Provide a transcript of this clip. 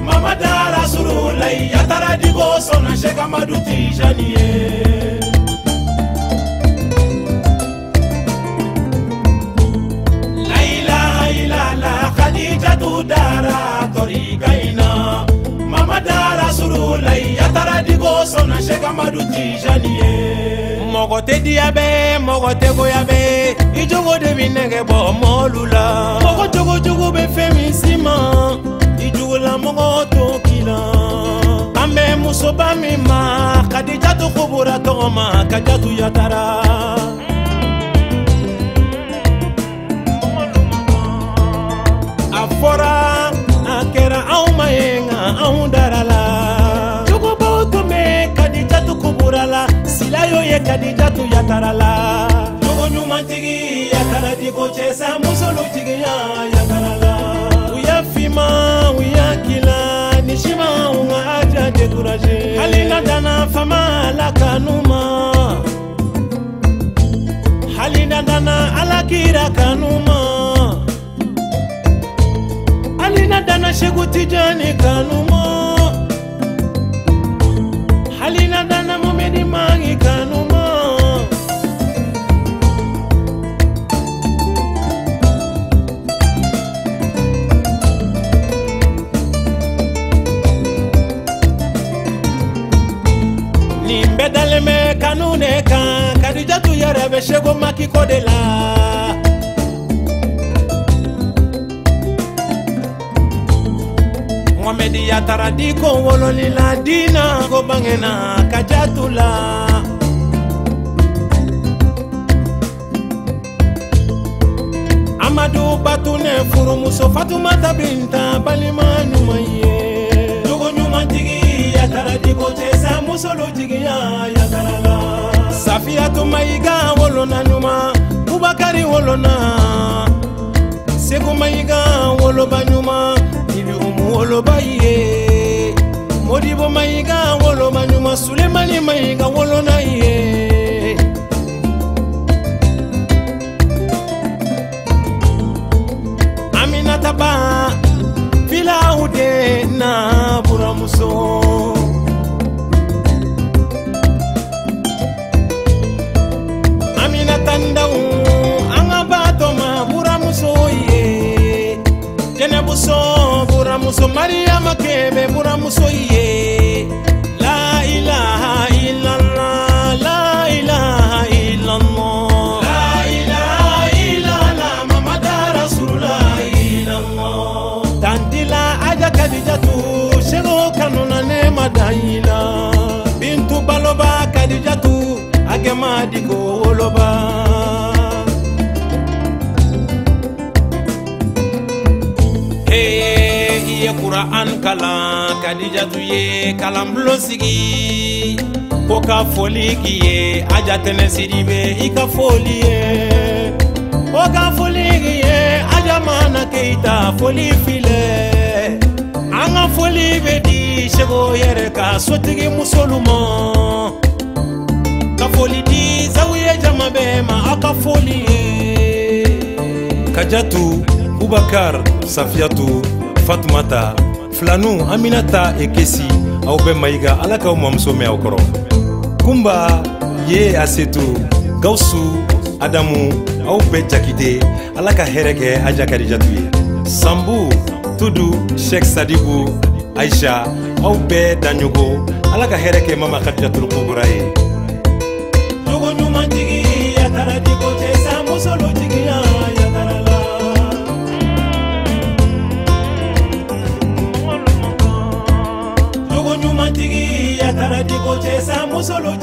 Mama dara suru lai yatara digo sona shekamadu tijani ye mamadu tijani ye. mɔgɔ tɛ diya bɛɛ mɔgɔ tɛ goya bɛɛ i jogo de bi nɛgɛ bɔ mɔɔlu la. mɔgɔ jogojogo bɛ fɛn min si ma i jugulamɔgɔ t'o k'i la. an bɛ musoba min ma kadija to ko bɔra tɔgɔ ma kadijatu yatara. a fɔra y'o ye kadijatu yatara la jogo ɲumantigi yatara diko cɛsa musolu jigiya yatara la u y'a fima u y'a kila ni simaw ka aja dekuraje hali na dana fama ala kanu ma hali na dana ala kira kanu ma hali na dana shegu tijani kanu ma nin bɛɛ dalen bɛ kanu de kan kadijatu yɛrɛ bɛ seko makiko de la. mɔmɛdi yatara di ko wololila diina ko bangena kajatu la. amadu batune furumuso fatumata binta balimanu. abubakari wolona segumayiga woloba ɲuman ibi woloba ye modibo mayiga woloba ɲuman sulemani mayiga wolona ye aminataba filaw de na buramuso mariyama kebe buramuso ye la ilaha illallah la ilaha illallah bintu baloba kadijatu agema digo woloba hey. bɔra an kalan kadija tun ye kalanbulonsigi ko ka foli k'i ye a jatɛnɛ siri be i ka foli ye ko ka foli k'i ye a jamana keita foli filɛ an ka foli be di sego yɛrɛ ka sotigi musolu ma ka foli di sagu ye jama bɛɛ ma a ka foli ye kajatu bubakar safiyatu fatumata filaniw aminata ekesi aw bɛɛ mayiga ala k'aw mamuso mɛn aw kɔrɔ kunba ye a setu gawusu adamu aw bɛɛ jakite ala ka hɛrɛ kɛ aja kadijatu ye sanbu tudu shɛk sadibu ayisa aw bɛɛ danɲogo ala ka hɛrɛ kɛ mama kadijatulu kubura ye I diko te sa musolo